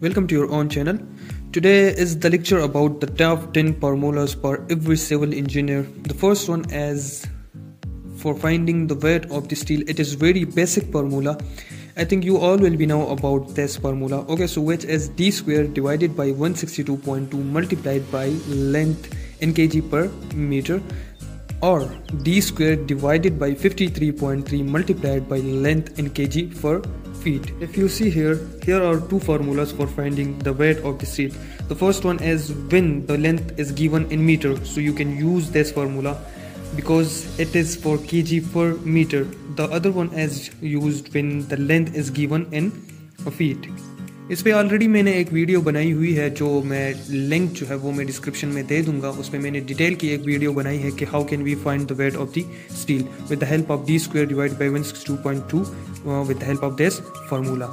welcome to your own channel. Today is the lecture about the top 10 formulas for every civil engineer. The first one is for finding the weight of the steel. It is very basic formula. I think you all will be know about this formula. Okay, so which is d square divided by 162.2 multiplied by length in kg per meter or d square divided by 53.3 multiplied by length in kg per feet. If you see here, here are two formulas for finding the weight of the steel. The first one is when the length is given in meter, so you can use this formula because it is for kg per meter. The other one is used when the length is given in feet. इस पर already मैंने एक video बनाई हुई है जो मैं link जो है वो मैं डिस्क्रिप्शन में दे दूँगा। उस पर मैंने डिटेल की एक वीडियो बनाई है कि how can we find the weight of the steel with the help of D square divide by one two point two with the help of this formula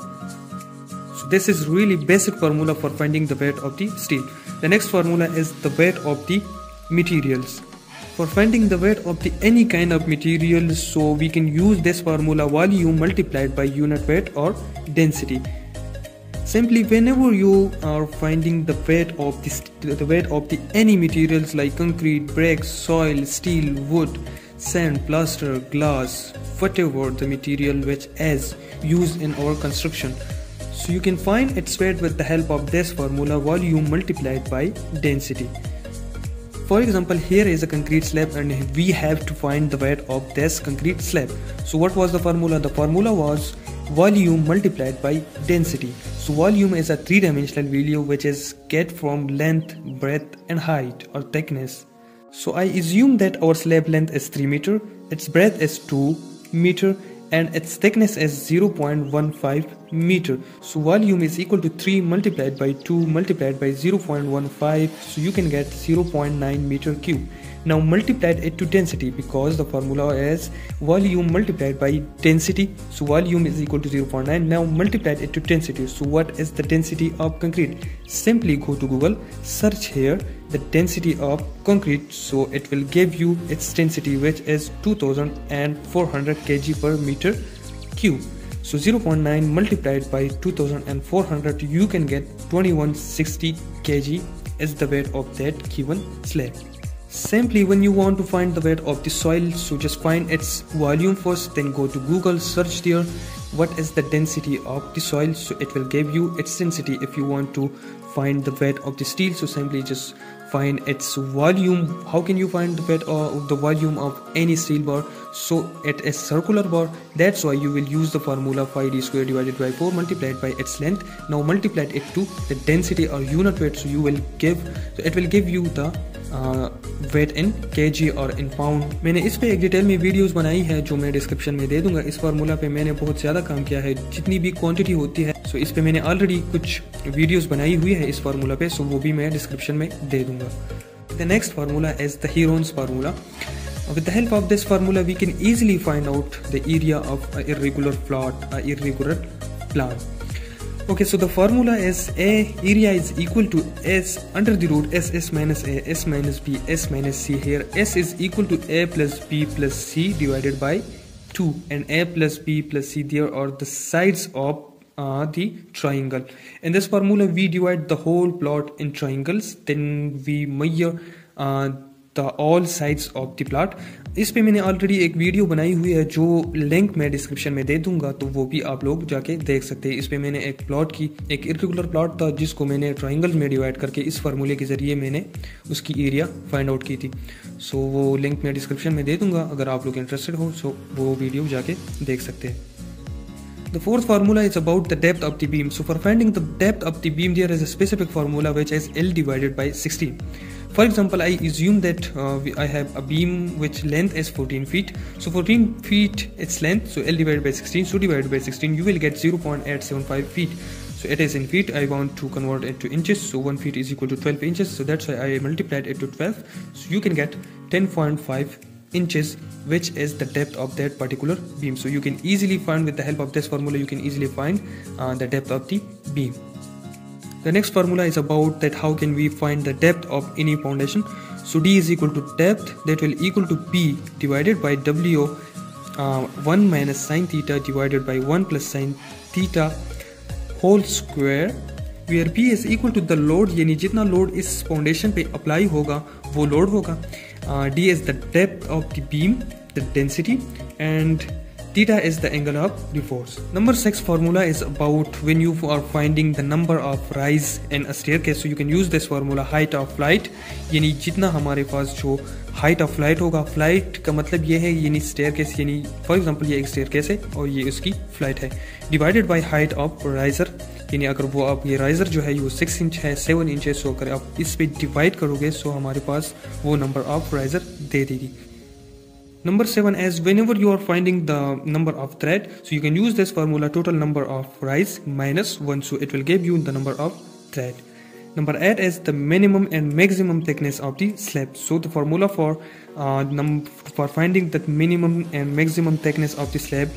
so this is really basic formula for finding the weight of the steel the next formula is the weight of the materials for finding the weight of the any kind of material so we can use this formula volume multiplied by unit weight और density Simply, whenever you are finding the weight of the, the weight of the any materials like concrete, bricks, soil, steel, wood, sand, plaster, glass, whatever the material which is used in our construction. So you can find its weight with the help of this formula volume multiplied by density. For example, here is a concrete slab and we have to find the weight of this concrete slab. So what was the formula? The formula was volume multiplied by density. So volume is a three-dimensional value which is get from length, breadth and height or thickness. So I assume that our slab length is 3 meter, its breadth is 2 meter and its thickness is 0.15 meter. So volume is equal to 3 multiplied by 2 multiplied by 0.15 so you can get 0.9 meter cube. Now multiplied it to density because the formula is volume multiplied by density. So volume is equal to 0.9. Now multiplied it to density. So what is the density of concrete? Simply go to Google, search here the density of concrete. So it will give you its density which is 2400 kg per meter cube. So 0.9 multiplied by 2400 you can get 2160 kg is the weight of that given slab. Simply when you want to find the weight of the soil, so just find its volume first, then go to Google, search there what is the density of the soil, so it will give you its density if you want to find the weight of the steel, so simply just find its volume. How can you find the weight of the volume of any steel bar? So it is circular bar, that's why you will use the formula 5d square divided by 4 multiplied by its length. Now multiply it to the density or unit weight, so you will give, so it will give you the weight in K G और इन pound मैंने इस पे एक detail में videos बनाई है जो मैं डिस्क्रिप्शन में दे दूँगा इस फार्मूला पे मैंने बहुत ज़्यादा काम किया है जितनी भी क्वांटिटी होती है सो इस पर मैंने ऑलरेडी कुछ वीडियोस बनाई हुई है इस फार्मूला पे सो वो भी मैं डिस्क्रिप्शन में दे दूँगा। The next formula is the Heron's formula with the help of this formula we can easily find out the area of a irregular plot a irregular plan okay so the formula is A area is equal to S under the root S S minus A S minus B S minus C here S is equal to A plus B plus C divided by two and A plus B plus C there are the sides of uh, the triangle. In this formula we divide the whole plot in triangles. Then we measure uh, the all sides of the plot. इस पे मैंने already एक video बनाई हुई है जो link मैं description में दे दूँगा तो वो भी आप लोग जाके देख सकते हैं। इस पे मैंने एक प्लॉट की एक इरेगुलर प्लॉट था जिसको मैंने ट्राइंगल में डिवाइड करके इस फार्मूले के ज़रिए मैंने उसकी एरिया फाइंड आउट की थी। सो वो लिंक मैं डिस्क्रिप्शन में दे दूँगा अगर आप लोग इंटरेस्टेड हो सो वो वीडियो जाके देख सकते हैं। The fourth formula is about the depth of the beam. So for finding the depth of the beam, there is a specific formula which is L divided by 16. for example i assume that uh, i have a beam which length is 14 feet. So 14 feet its length so l divided by 16 so divided by 16 you will get 0.875 feet. So it is in feet. I want to convert it to inches. So 1 feet is equal to 12 inches. So that's why i multiplied it to 12 so you can get 10.5 inches which is the depth of that particular beam so you can easily find with the help of this formula you can easily find uh, the depth of the beam the next formula is about that how can we find the depth of any foundation. So D is equal to depth that will equal to P divided by W uh, 1 minus sine theta divided by 1 plus sine theta whole square where P is equal to the load यानी जितना load इस foundation पे apply होगा, वो load होगा D is the depth of the beam the density and theta is the angle of the force. Number 6 formula is about when you are finding the number of rise in a staircase. So you can use this formula, height of flight यानी जितना हमारे पास जो height of flight होगा flight का मतलब ये है, यानी केस यानी फॉर एग्जांपल ये एक केस है और ये उसकी फ़्लाइट है divided by height of riser यानी अगर वो आप ये राइजर जो है, वो सिक्स इंच है सेवन इंच है सो अगर आप इस पर डिवाइड करोगे सो हमारे पास वो नंबर ऑफ़ राइजर दे देगी। Number seven is whenever you are finding the number of thread so you can use this formula total number of rise minus one so it will gave you the number of thread number eight is the minimum and maximum thickness of the slab so the formula for for finding the minimum and maximum thickness of the slab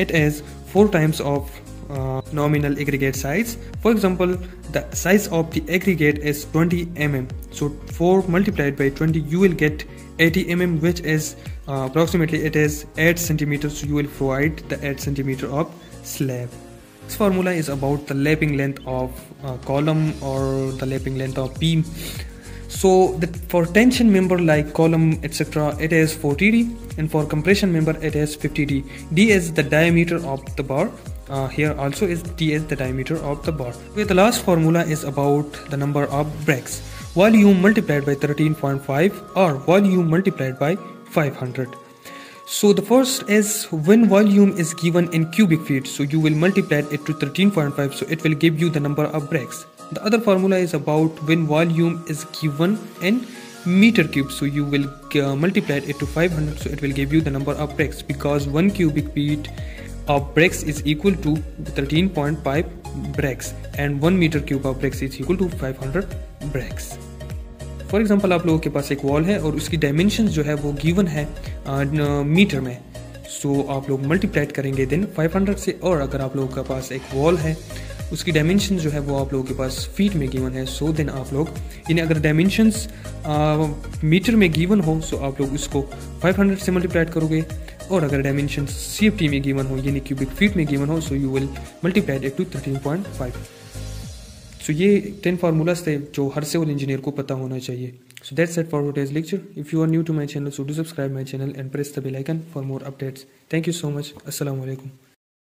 it is four times of uh, nominal aggregate size. For example, the size of the aggregate is 20 mm. So 4 multiplied by 20 you will get 80 mm which is uh, approximately it is 8 centimeters. So you will provide the 8 centimeter of slab. This formula is about the lapping length of uh, column or the lapping length of beam. So for tension member like column etc it is 40d and for compression member it is 50d d is the diameter of the bar uh, here also is is the diameter of the bar. Okay, the last formula is about the number of breaks. Volume multiplied by 13.5 or volume multiplied by 500 so the first is when volume is given in cubic feet so you will multiply it to 13.5 so it will give you the number of breaks. The other formula is about when volume is given in meter cube so you will uh, multiply it to 500 so it will give you the number of breaks because 1 cubic feet of bricks is equal to 13.5 bricks and 1 meter cube of bricks is equal to 500 bricks for example आप लोगों के पास एक wall है और उसकी dimension जो है वो गिवन है मीटर में. सो so, आप लोग मल्टीप्लाइड करेंगे देन 500 से और अगर आप लोगों के पास एक वॉल है उसकी डायमेंशन जो है वो आप लोगों के पास फीट में गिवन है. सो so देन आप लोग यानी अगर डायमेंशंस मीटर में गिवन हो सो so आप लोग उसको 500 से मल्टीप्लाइड करोगे. और अगर डायमेंशन सी में गिवन हो, यानी क्यूबिक फीट में गिवन हो so you will multiplied it to thirteen point five so ये टेन फार्मूलाज थे जो हर सिविल इंजीनियर को पता होना चाहिए. So that's set for today's lecture if you are new to my channel so do subscribe my channel and press the bell icon for more updates thank you so much अस्सलाम वालेकुम